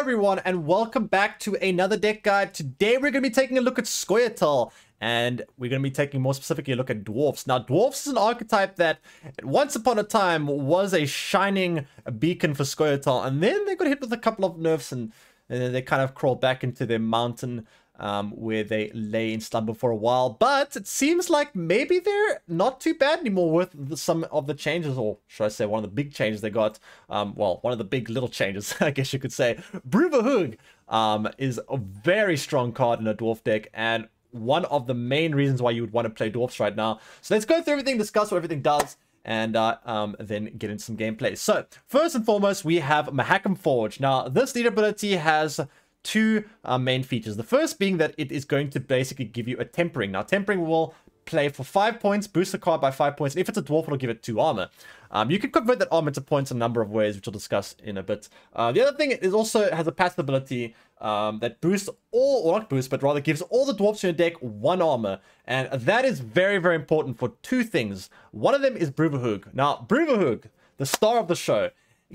everyone, and welcome back to another deck guide. Today we're going to be taking a look at Scoia'tael, and we're going to be taking more specifically a look at Dwarfs. Now, Dwarfs is an archetype that once upon a time was a shining beacon for Scoia'tael, and then they got hit with a couple of nerfs, and, and then they kind of crawled back into their mountain um, where they lay in slumber for a while. But it seems like maybe they're not too bad anymore with the, some of the changes, or should I say one of the big changes they got. Um, well, one of the big little changes, I guess you could say. Brouver Hoog um, is a very strong card in a dwarf deck, and one of the main reasons why you would want to play dwarfs right now. So let's go through everything, discuss what everything does, and uh, um, then get into some gameplay. So, first and foremost, we have Mahakam Forge. Now, this lead ability has two uh, main features. The first being that it is going to basically give you a tempering. Now, tempering will play for five points, boost the card by five points. And if it's a dwarf, it'll give it two armor. Um, you can convert that armor to points in a number of ways, which we'll discuss in a bit. Uh, the other thing is also has a passive ability um, that boosts all, or not boosts, but rather gives all the dwarfs in your deck one armor. And that is very, very important for two things. One of them is Brouver Hoog. Now, Brouver Hoog, the star of the show,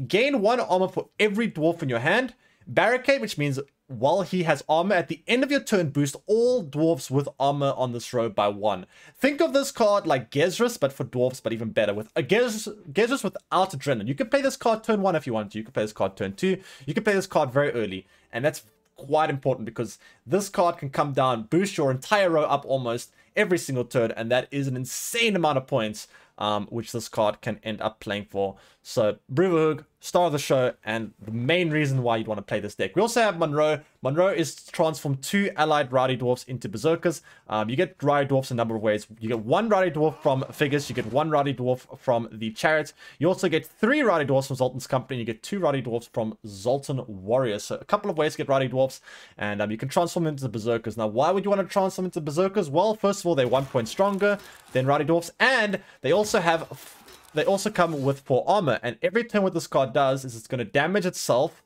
gain one armor for every dwarf in your hand. Barricade, which means while he has armor at the end of your turn, boost all dwarves with armor on this row by one. Think of this card like Gezras, but for dwarves, but even better. With a Gezras, without adrenaline. You can play this card turn one if you want to. You can play this card turn two. You can play this card very early. And that's quite important because this card can come down, boost your entire row up almost every single turn. And that is an insane amount of points um, which this card can end up playing for. So Brouver Hoog, star of the show, and the main reason why you'd want to play this deck. We also have Munro. Munro is transformed two allied Rowdy Dwarfs into Berserkers. Um, you get Rowdy Dwarfs a number of ways. You get one Rowdy Dwarf from Figgis, you get one Rowdy Dwarf from the Chariot. You also get three Rowdy Dwarfs from Zoltan's Company, and you get two Rowdy Dwarfs from Zoltan Warriors. So a couple of ways to get Rowdy Dwarfs, and um, you can transform them into Berserkers. Now, why would you want to transform into Berserkers? Well, first of all, they're one point stronger than Rowdy Dwarfs, and they also have they also come with 4 armor, and every turn what this card does is it's going to damage itself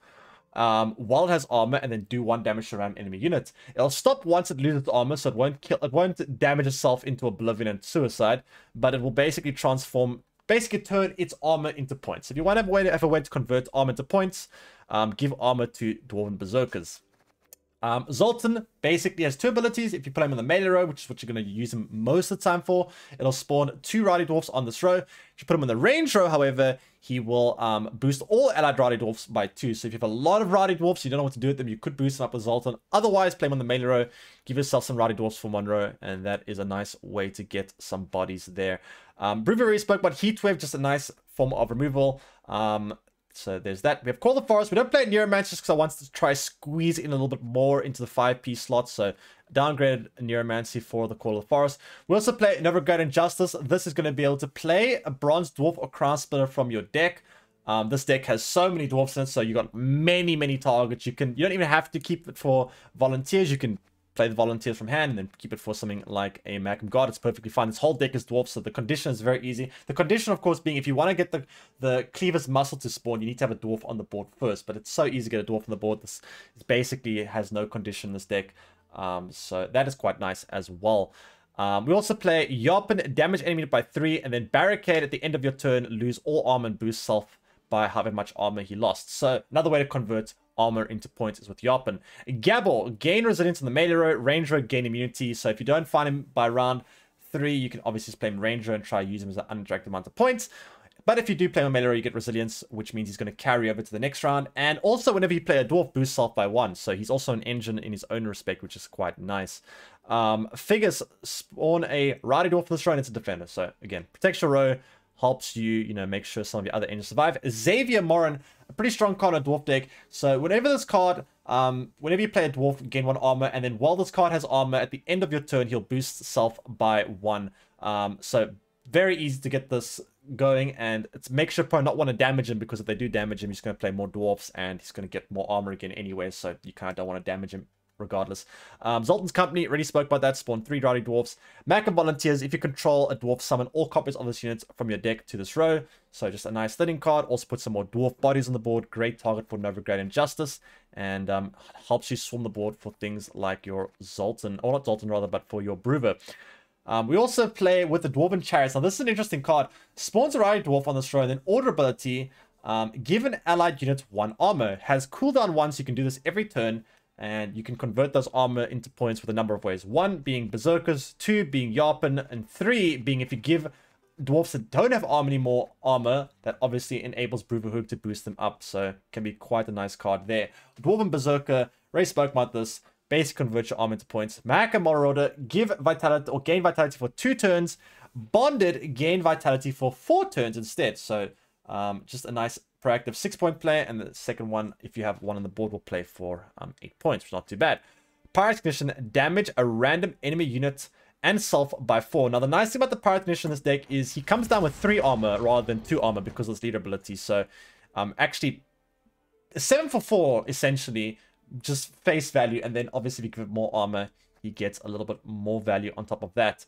um, while it has armor, and then do 1 damage to random enemy units. It'll stop once it loses armor, so it won't kill, it won't damage itself into oblivion and suicide, but it will basically transform, basically turn its armor into points. If you want to have a way to, to convert armor to points, um, give armor to Dwarven Berserkers. Um, Zoltan basically has two abilities. If you put him in the melee row, which is what you're going to use him most of the time for, it'll spawn two Rowdy Dwarfs on this row. If you put him in the range row, however, he will um, boost all allied Rowdy Dwarfs by two. So if you have a lot of Rowdy Dwarfs, you don't know what to do with them, you could boost them up with Zoltan. Otherwise, play him on the melee row, give yourself some Rowdy Dwarfs from one row, and that is a nice way to get some bodies there. Um, Brewery spoke about Heatwave, just a nice form of removal. Um, so there's that. We have Call the Forest. We don't play Neuromancer just because I want to try squeeze in a little bit more into the 5p slot. So downgraded Neuromancy for the Call of the Forest. We also play Novigrad Injustice. This is going to be able to play a Bronze Dwarf or Crown Splitter from your deck. Um, this deck has so many dwarfs in it, so you got many, many targets. You can you don't even have to keep it for volunteers. You can play the volunteers from hand and then keep it for something like a Mahakam Guard. It's perfectly fine. This whole deck is dwarf, so the condition is very easy. The condition, of course, being if you want to get the, the Cleaver's Muscle to spawn, you need to have a dwarf on the board first. But it's so easy to get a dwarf on the board. This basically has no condition, this deck. Um, so that is quite nice as well. Um, we also play Yarpen, damage enemy by 3, and then Barricade at the end of your turn, lose all armor and boost self by however much armor he lost. So another way to convert armor into points is with Yarpen. Gabor, gain resilience in the melee row, range row, gain immunity. So if you don't find him by round three, you can obviously play him ranger and try use him as an undirected amount of points. But if you do play him melee row, you get resilience, which means he's going to carry over to the next round. And also, whenever you play a dwarf, boost self by one. So he's also an engine in his own respect, which is quite nice. Um, Figgis spawn a Rowdy dwarf for this round. It's a defender. So again, protects your row, helps you, you know, make sure some of your other engines survive. Xavier Moran, a pretty strong card on dwarf deck. So whenever this card, um, whenever you play a dwarf, gain one armor, and then while this card has armor, at the end of your turn, he'll boost self by one. Um, so very easy to get this going, and it's make sure probably not want to damage him because if they do damage him, he's going to play more dwarfs, and he's going to get more armor again anyway. So you kind of don't want to damage him regardless. Um, Zoltan's Company, already spoke about that, spawn three Rowdy Dwarfs. Mahakam Volunteers, if you control a Dwarf, summon all copies of this unit from your deck to this row. So just a nice thinning card. Also put some more Dwarf bodies on the board. Great target for Novigrad Injustice. And um, helps you swarm the board for things like your Zoltan, or not Zoltan rather, but for your Brouver. Um, we also play with the Dwarven Chariots. Now, this is an interesting card. Spawns a Rowdy Dwarf on this row, and then Order ability. Um, give an allied unit one armor. Has cooldown one, so you can do this every turn. And you can convert those armor into points with a number of ways. One being Berserkers, two being Yarpen, and three being if you give dwarfs that don't have armor anymore armor, that obviously enables Brouver Hoog to boost them up. So can be quite a nice card there. Dwarven Berserker, Ray spoke about this. Basic convert your armor into points. Mahakam Marauder, give vitality or gain vitality for two turns. Bonded, gain vitality for four turns instead. So um, just a nice proactive six point play. And the second one, if you have one on the board, will play for um, eight points, which is not too bad. Pyrotechnician, damage a random enemy unit and self by four. Now, the nice thing about the Pyrotechnician in this deck is he comes down with three armor rather than two armor because of his leader ability. So, um, actually, seven for four, essentially, just face value. And then, obviously, if you give it more armor, he gets a little bit more value on top of that.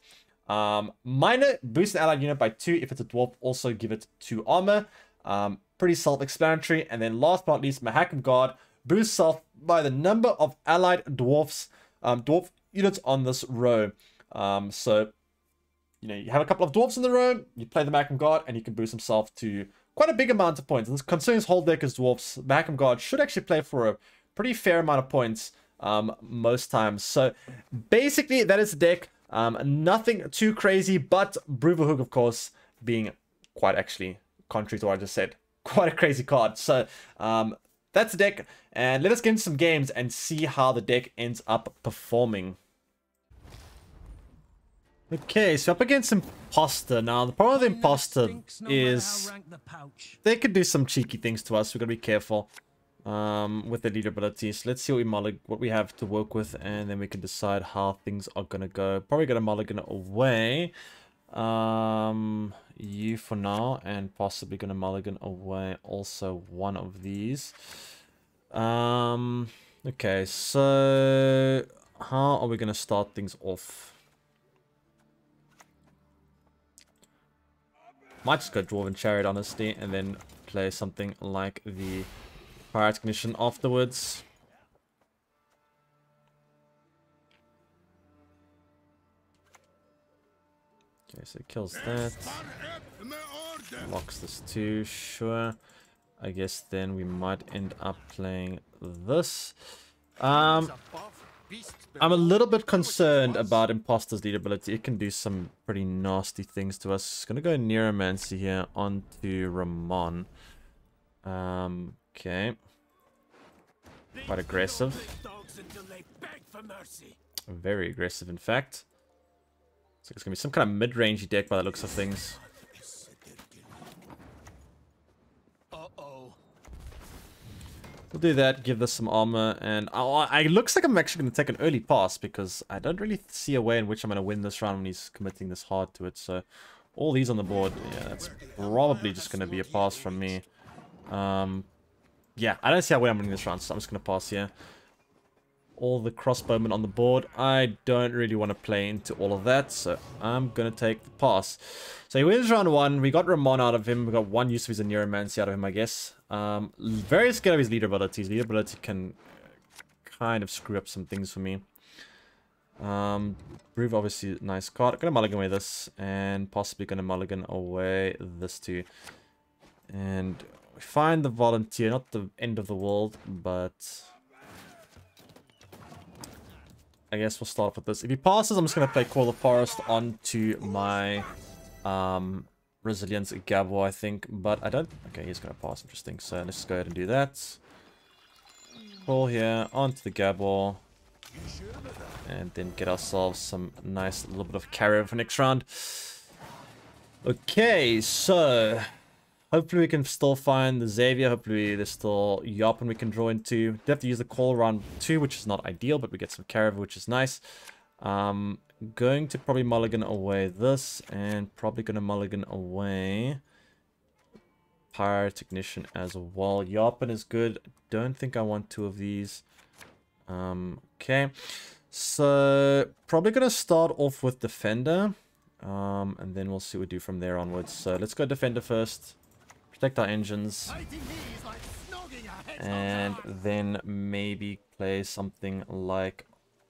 Um, minor, boost an allied unit by two. If it's a dwarf, also give it two armor. Um, pretty self-explanatory. And then last but not least, Mahakam Guard, boosts self by the number of allied dwarfs, um, dwarf units on this row. Um, so, you know, you have a couple of dwarfs in the row, you play the Mahakam Guard, and you can boost himself to quite a big amount of points. And considering his whole deck is dwarfs, Mahakam Guard should actually play for a pretty fair amount of points um, most times. So, basically, that is the deck. Um, nothing too crazy, but Brouver Hoog, of course, being quite actually, contrary to what I just said, quite a crazy card. So um, that's the deck, and let us get into some games and see how the deck ends up performing. Okay, so up against Imposter. Now, the problem with Imposter is they could do some cheeky things to us. We've got to be careful um, with the leader abilities. Let's see what we, what we have to work with, and then we can decide how things are going to go. Probably going to mulligan away. Um, you for now, and possibly going to mulligan away also one of these. Um, okay, so how are we going to start things off? Might just go Dwarven Chariot, honestly, and then play something like the Pyrotechnician afterwards. Okay, so it kills that. Locks this too, sure. I guess then we might end up playing this. Um, I'm a little bit concerned about Imposter's lead ability. It can do some pretty nasty things to us. Gonna go Neuromancy here onto Ramon. Um, okay. Quite aggressive. Very aggressive, in fact. So it's gonna be some kind of mid-range deck by the looks of things. We'll do that, give this some armor, and I'll, looks like I'm actually going to take an early pass because I don't really see a way in which I'm going to win this round when he's committing this hard to it. So all these on the board, yeah, that's probably just going to be a pass from me. Um, yeah, I don't see how way I'm winning this round, so I'm just going to pass here. All the crossbowmen on the board. I don't really want to play into all of that, so I'm going to take the pass. So he wins round one. We got Ramon out of him. We got one use of his Neuromancy out of him, I guess. Um, very scared of his leader abilities. Leader ability can kind of screw up some things for me. Um, obviously nice card. Gonna mulligan away this and possibly gonna mulligan away this too. And we find the volunteer, not the end of the world, but I guess we'll start off with this. If he passes, I'm just gonna play Call the Forest onto my um resilience Gabor, I think, but I don't... Okay, he's going to pass. Interesting. So let's just go ahead and do that. Pull here onto the Gabor. And then get ourselves some nice little bit of carry for next round. Okay, so... Hopefully we can still find the Xavier. Hopefully there's still Yarpen we can draw into. We have to use the call around 2, which is not ideal, but we get some Caravan, which is nice. Um, going to probably mulligan away this and probably going to mulligan away Pyrotechnician as well. Yarpen is good. Don't think I want two of these. Um, okay. So probably going to start off with Defender. Um, and then we'll see what we do from there onwards. So let's go Defender first. Protect our engines. And then maybe play something like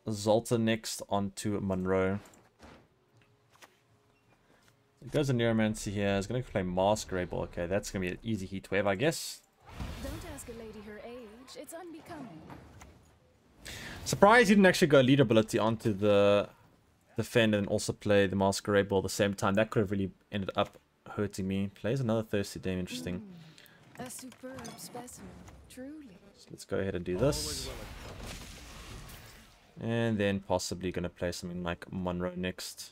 Zoltan next onto Munro. It goes a Neuromancer here. He's going to play Masquerade Ball. Okay, that's going to be an easy heat wave, I guess. Don't ask a lady her age. It's unbecoming. Surprised he didn't actually go leader ability onto the defend and also play the Masquerade Ball at the same time. That could have really ended up hurting me. Plays another Thirsty Dame. Interesting. A superb specimen, truly. So let's go ahead and do this. And then possibly going to play something like Munro next.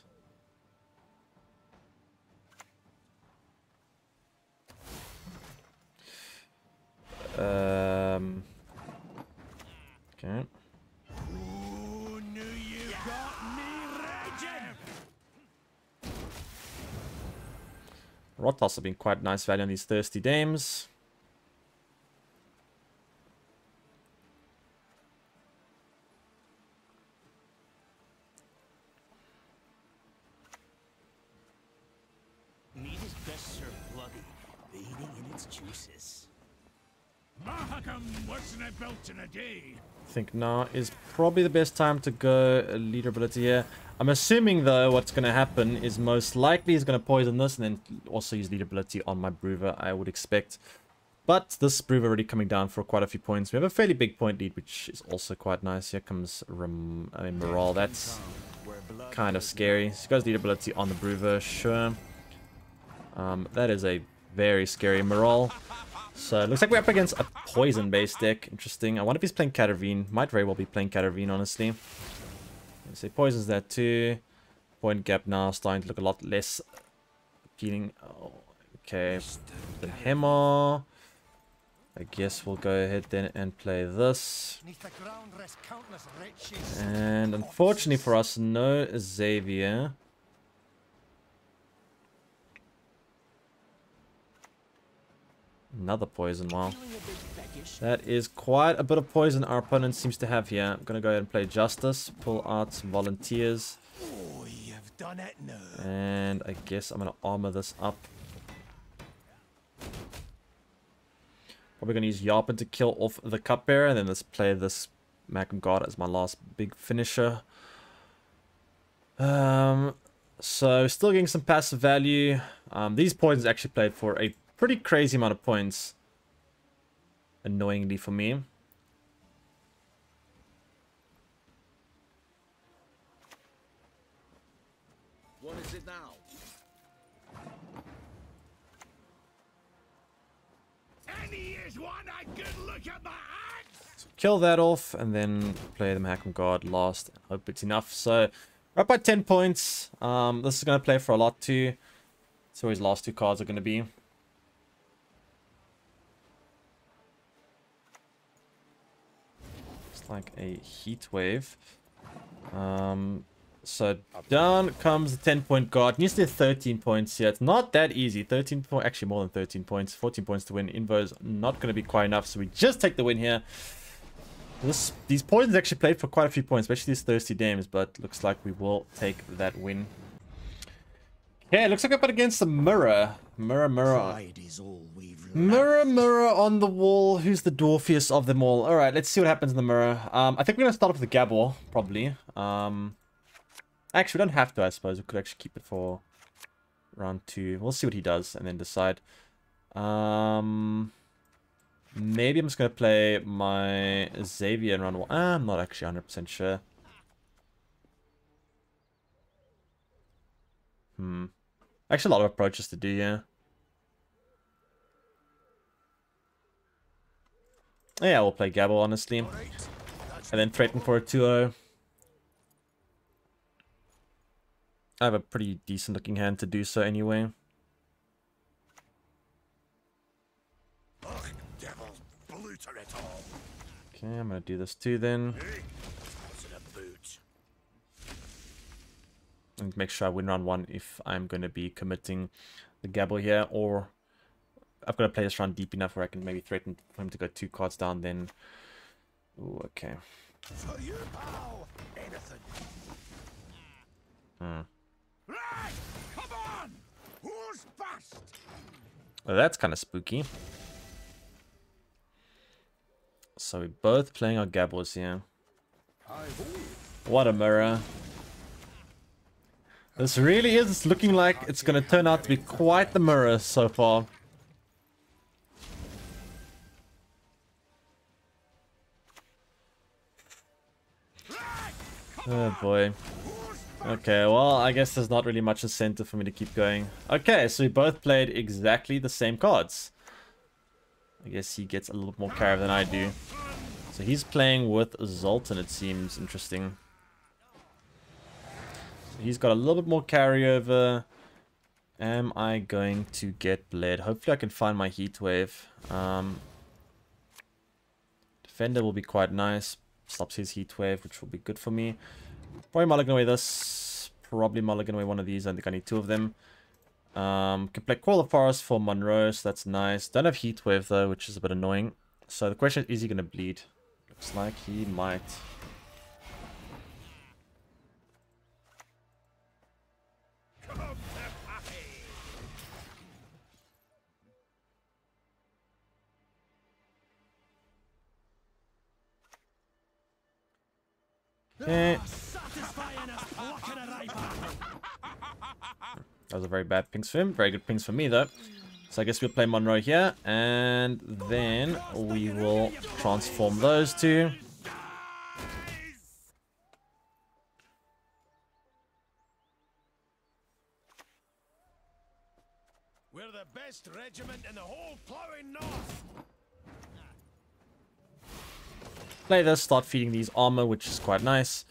Um, okay. Rotos have been quite nice value on these thirsty dames. Meat is best served bloody, bathing in its juices. Mahakam wasn't a belt in a day. I think now is probably the best time to go uh, leader ability here. I'm assuming though what's going to happen is most likely he's going to poison this and then also use leader ability on my Brouver I would expect. But this Brouver already coming down for quite a few points. We have a fairly big point lead which is also quite nice. Here comes Ram I mean, Moral. That's kind of scary. So he goes leader ability on the Brouver, sure. Um, that is a very scary Moral. So it looks like we're up against a poison-based deck. Interesting. I wonder if he's playing Katarvine. Might very well be playing Katarvine, honestly. Let's say poisons that too. Point gap now starting to look a lot less appealing. Oh, okay. the Hammer. I guess we'll go ahead then and play this. And unfortunately for us, no Xavier. Another poison, wow. That is quite a bit of poison our opponent seems to have here. I'm gonna go ahead and play Justice, pull out some Volunteers. Oh, you've done it now. And I guess I'm gonna armor this up. Probably gonna use Yarpen to kill off the Cupbearer, and then let's play this Mahakam Guard as my last big finisher. Um, so still getting some passive value. Um, these poisons actually played for a pretty crazy amount of points. Annoyingly for me. What is it now? And he is one a good look at my axe. Kill that off and then play the Mahakam Guard last. Hope it's enough. So right by 10 points. Um, this is going to play for a lot too. So his last two cards are going to be. Like a heat wave. Um, so down comes the 10 point guard. Needs to 13 points here. It's not that easy. 13 point, actually more than 13 points. 14 points to win. Invo's not going to be quite enough. So we just take the win here. This, these poisons actually played for quite a few points, especially these thirsty dames, but looks like we will take that win. Yeah, looks like we're up against the mirror. Mirror, mirror. Pride is all we've lacked. Mirror, mirror on the wall. Who's the dwarfiest of them all? All right, let's see what happens in the mirror. Um, I think we're gonna start off with the Gabor, probably. Um, actually, we don't have to. I suppose we could actually keep it for round two. We'll see what he does and then decide. Um, maybe I'm just gonna play my Xavier in round one. Ah, I'm not actually 100 percent sure. Hmm. Actually, a lot of approaches to do, yeah. Yeah, we'll play Gabor, honestly. And then threaten for a 2-0. I have a pretty decent looking hand to do so anyway. Okay, I'm gonna do this too then. And make sure I win round one if I'm gonna be committing the Gabor here, or I've got to play this round deep enough where I can maybe threaten for him to go two cards down then. Ooh, okay. For you, pal. Anything. Hmm. Right, come on. Who's fast? Well, that's kind of spooky. So we're both playing our Gabors here. What a mirror. This really is looking like it's going to turn out to be quite the mirror so far. Oh boy. Okay, well, I guess there's not really much incentive for me to keep going. Okay, so we both played exactly the same cards. I guess he gets a little more carry than I do. So he's playing with Zoltan, it seems interesting. He's got a little bit more carryover. Am I going to get bled? Hopefully I can find my heat wave. Um, Defender will be quite nice. Stops his heat wave, which will be good for me. Probably mulligan away this. Probably mulligan away one of these. I think I need two of them. Um, can play Call of Forest for Munro, so that's nice. Don't have Heat Wave though, which is a bit annoying. So the question is, is he going to bleed? Looks like he might. Okay. That was a very bad pings for him. Very good pings for me, though. So I guess we'll play Munro here. And then we will transform those two. We're the best regiment in the whole plowing north. Play this, start feeding these armor, which is quite nice.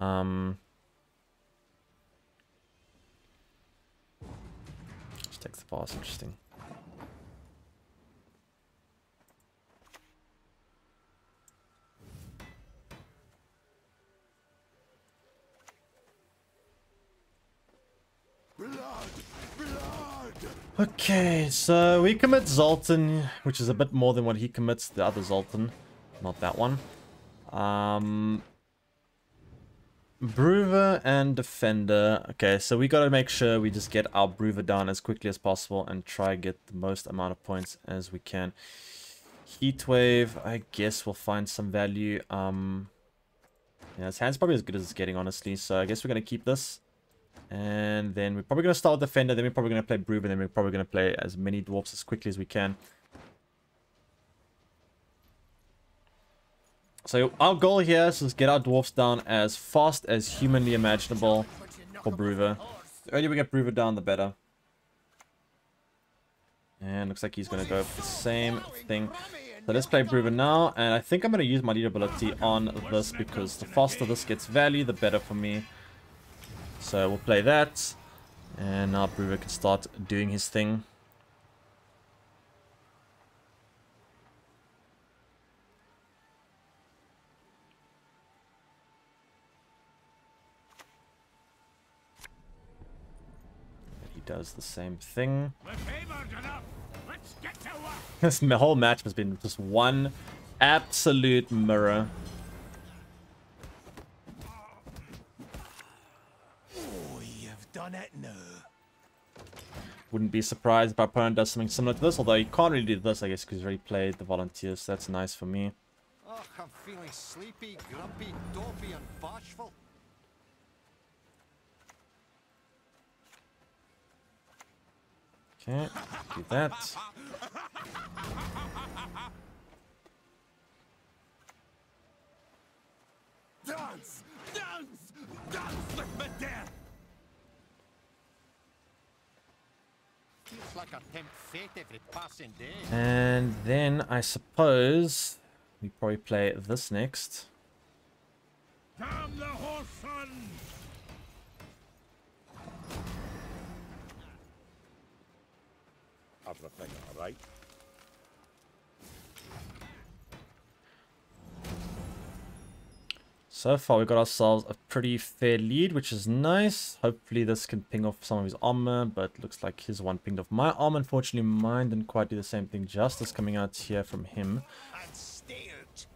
Um, just take the pass, interesting. Okay, so we commit Zoltan, which is a bit more than what he commits the other Zoltan. Not that one. Um, Brouver and Defender. Okay, so we gotta make sure we just get our Brouver down as quickly as possible and try get the most amount of points as we can. Heatwave, I guess we'll find some value. Um, yeah, his hand's probably as good as it's getting, honestly. So I guess we're gonna keep this. And then we're probably going to start with Defender, then we're probably going to play Brouver, and then we're probably going to play as many Dwarfs as quickly as we can. So our goal here is to get our Dwarfs down as fast as humanly imaginable for Brouver. The earlier we get Brouver down, the better. And looks like he's going to go for the same thing. So let's play Brouver now, and I think I'm going to use my lead ability on this because the faster this gets value, the better for me. So we'll play that. And now Brouver can start doing his thing. Does the same thing. We're favored enough. Let's get to work. This whole match has been just one absolute mirror. Oh, you've done it now. Wouldn't be surprised if our opponent does something similar to this, although he can't really do this, I guess, because he's already played the Volunteers, so that's nice for me. Oh, I'm feeling sleepy, grumpy, dopey, and bashful. Okay, do that. Dance! Dance! Dance with me death! Feels like I tempt fate every passing day. And then I suppose we probably play this next. Damn the horse son! Everything all right? So far, we got ourselves a pretty fair lead, which is nice. Hopefully, this can ping off some of his armor, but looks like his one pinged off my armor. Unfortunately, mine didn't quite do the same thing. Justice coming out here from him. And.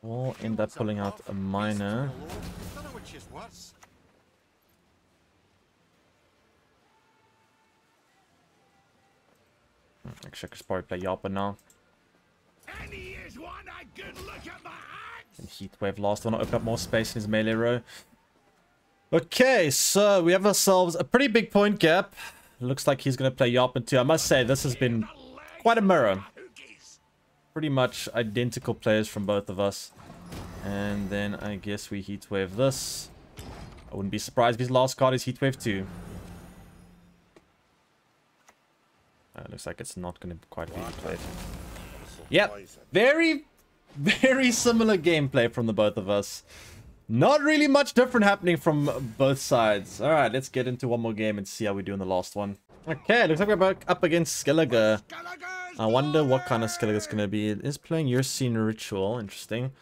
We'll end up pulling out a minor. Actually, I could probably play Yarpen now. And he is one a good look at my axe! And Heatwave last one to open up more space in his melee row. Okay, so we have ourselves a pretty big point gap. Looks like he's going to play Yarpen too. I must say, this has been quite a mirror. Pretty much identical players from both of us. And then I guess we Heatwave this. I wouldn't be surprised if his last card is Heatwave 2. Uh, looks like it's not going to quite be Heatwave. Yep, very, very similar gameplay from the both of us. Not really much different happening from both sides. Alright, let's get into one more game and see how we do in the last one. Okay, looks like we're back up against Skellige. I wonder what kind of Skellige it's going to be. It is playing Ursine Ritual. Interesting.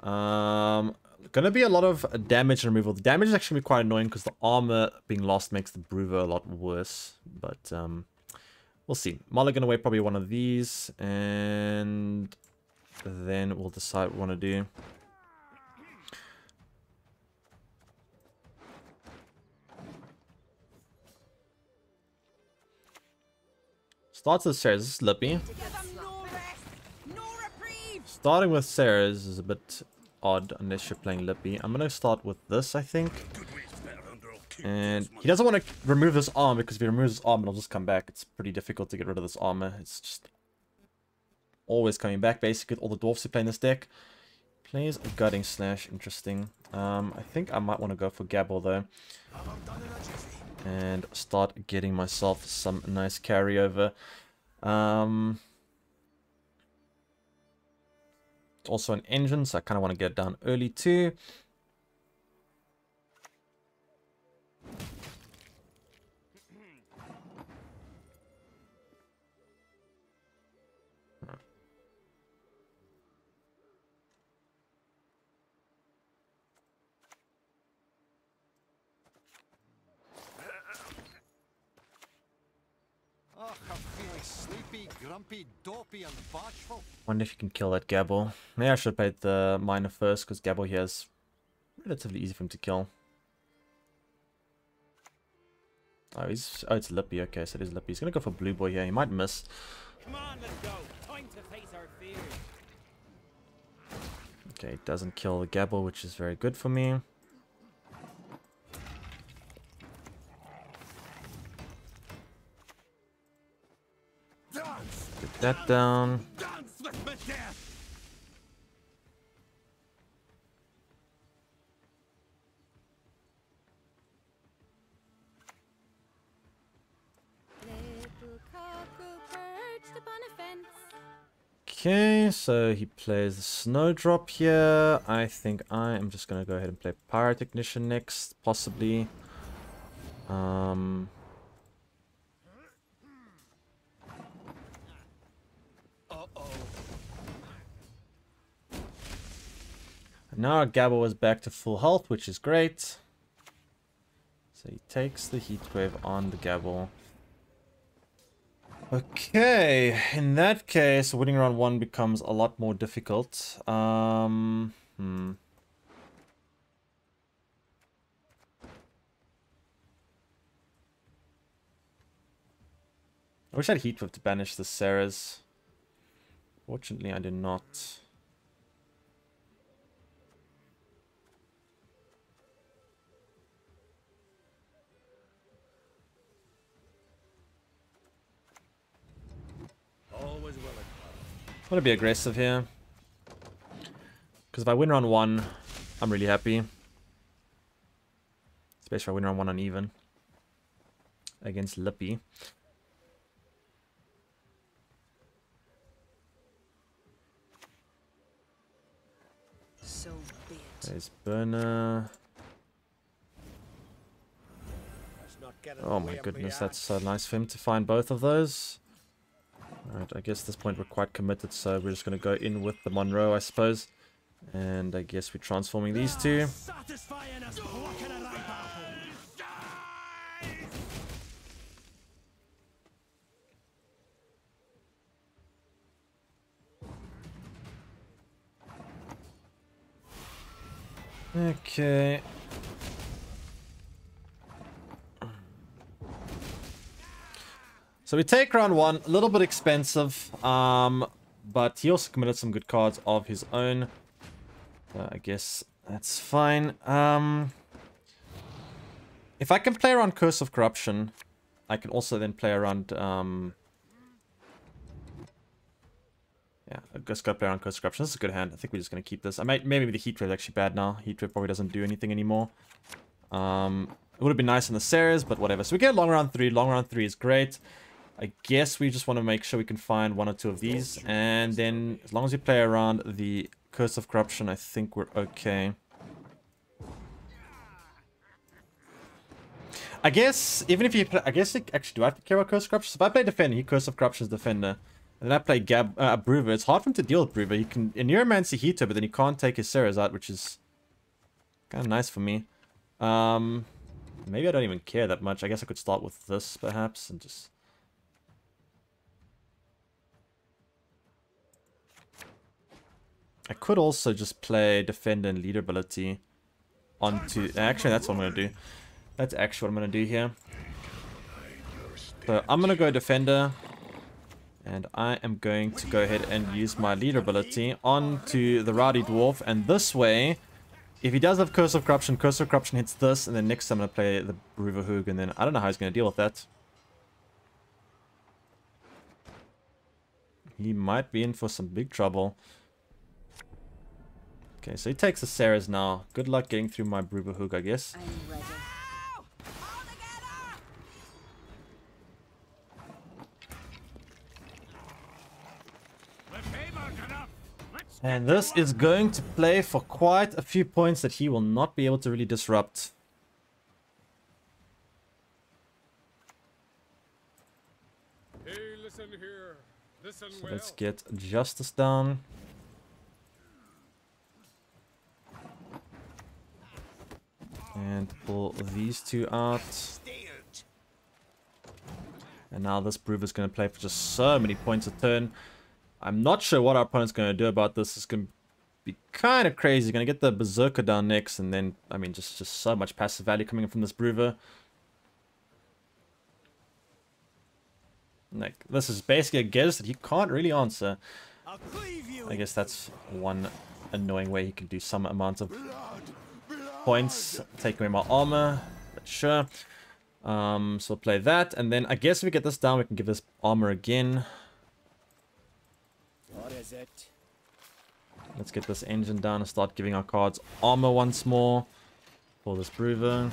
Um, gonna be a lot of damage removal. The damage is actually be quite annoying because the armor being lost makes the Brouver a lot worse. But um, we'll see. Mulligan away probably one of these. And then we'll decide what we want to do. Starts with Cerys. This is Lippy. Starting with Cerys is a bit odd unless you're playing Lippy. I'm going to start with this, I think. And he doesn't want to remove this arm because if he removes this arm, it'll just come back. It's pretty difficult to get rid of this armor. It's just always coming back, basically, with all the dwarfs who play in this deck. Plays a Gutting Slash. Interesting. Um, I think I might want to go for Gabor, though. And start getting myself some nice carryover. Um... It's also an engine, so I kind of want to get it down early too. Grumpy, dopey, and bashful. Wonder if you can kill that Gabor. Maybe I should have played the miner first, because Gabor here is relatively easy for him to kill. Oh, he's oh, it's Lippy. Okay, so it is Lippy. He's gonna go for Blue Boy here. He might miss. Come on, let's go. Time to face our fears. Okay, doesn't kill the Gabor, which is very good for me. That down. Okay, so he plays the Snowdrop here. I think I am just gonna go ahead and play Pyrotechnician next, possibly. Um, Now our Gabor is back to full health, which is great. So he takes the heat wave on the Gabor. Okay, in that case, winning round one becomes a lot more difficult. Um, hmm. I wish I had Heatwave to banish the Cerys. Fortunately, I did not. I'm gonna be aggressive here. Because if I win round one, I'm really happy. Especially if I win round one uneven. Against Lippy. So be it. There's Burner. Oh my goodness, that's so nice for him to find both of those. Alright, I guess at this point we're quite committed, so we're just going to go in with the Munro, I suppose. And I guess we're transforming these two. Okay. So we take round one, a little bit expensive, um, but he also committed some good cards of his own. I guess that's fine. Um, If I can play around Curse of Corruption, I can also then play around... Um, yeah, I just gotta play around Curse of Corruption. This is a good hand. I think we're just gonna keep this. I might maybe the Heat Wave is actually bad now. Heat Wave probably doesn't do anything anymore. Um, it would have been nice in the series, but whatever. So we get long round three. Long round three is great. I guess we just want to make sure we can find one or two of these. And then as long as we play around the Curse of Corruption, I think we're okay. I guess, even if you play, I guess, it, actually, do I have to care about Curse of Corruption? So if I play Defender, he Curse of Corruption is Defender. And then I play Gab, uh, Brouver. It's hard for him to deal with Brouver. He can, in Neuromancy, Heater, but then he can't take his Cerys out, which is kind of nice for me. Um, maybe I don't even care that much. I guess I could start with this, perhaps, and just... I could also just play Defender and Leader ability onto... Actually, that's what I'm going to do. That's actually what I'm going to do here. So I'm going to go Defender. And I am going to go ahead and use my Leader ability onto the Rowdy Dwarf. And this way, if he does have Curse of Corruption, Curse of Corruption hits this. And then next I'm going to play the Brouver Hoog. And then I don't know how he's going to deal with that. He might be in for some big trouble. Okay, so he takes the Cerys now. Good luck getting through my Brouver Hoog, I guess. And this is going to play for quite a few points that he will not be able to really disrupt. Hey, listen here. Listen So well. let's get Justice down. And pull these two out. And now this Brew is going to play for just so many points a turn. I'm not sure what our opponent's going to do about this. It's going to be kind of crazy. Going to get the Berserker down next. And then, I mean, just, just so much passive value coming in from this Brouver. Like, this is basically a guess that he can't really answer. I'll cleave you. I guess that's one annoying way he can do some amount of points. Take away my armor, but sure. Um, so we'll play that, and then I guess if we get this down, we can give this armor again. What is it? Let's get this engine down and start giving our cards armor once more for this. Bleedboard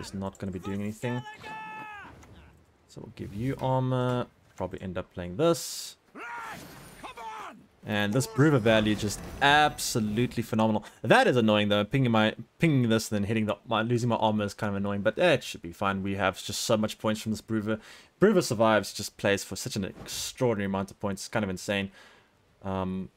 is not going to be doing anything. So we'll give you armor. Probably end up playing this. And this Brouver value just absolutely phenomenal. That is annoying though. Pinging my pinging this and then hitting the my losing my armor is kind of annoying, but eh, it should be fine. We have just so much points from this Brouver. Brouver survives, just plays for such an extraordinary amount of points. It's kind of insane. Um,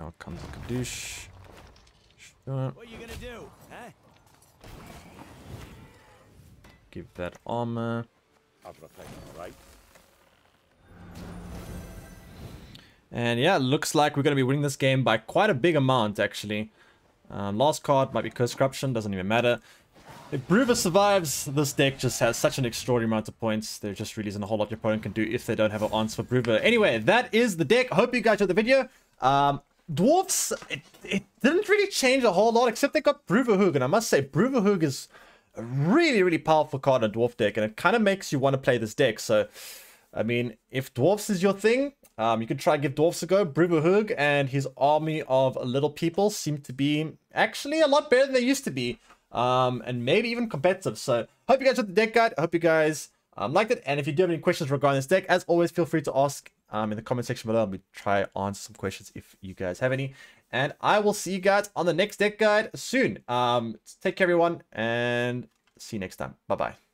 now comes the Kadoosh. Sure. What you gonna do, huh? Give that armor. I'll protect you, right? And yeah, looks like we're going to be winning this game by quite a big amount, actually. Um, last card might be Curse Corruption, doesn't even matter. If Brouver survives, this deck just has such an extraordinary amount of points. There just really isn't a whole lot your opponent can do if they don't have an answer for Brouver. Anyway, that is the deck. Hope you guys enjoyed the video. Um, Dwarfs, it, it didn't really change a whole lot, except they got Brouver And I must say, Brouver is a really, really powerful card in a Dwarf deck. And it kind of makes you want to play this deck. So, I mean, if Dwarfs is your thing, um, you can try give Dwarfs a go. Brouver and his army of little people seem to be actually a lot better than they used to be. Um, and maybe even competitive. So, hope you guys enjoyed the deck guide. I hope you guys um, liked it. And if you do have any questions regarding this deck, as always, feel free to ask um, in the comment section below. I'll try answer some questions if you guys have any. And I will see you guys on the next deck guide soon. Um, take care, everyone, and see you next time. Bye-bye.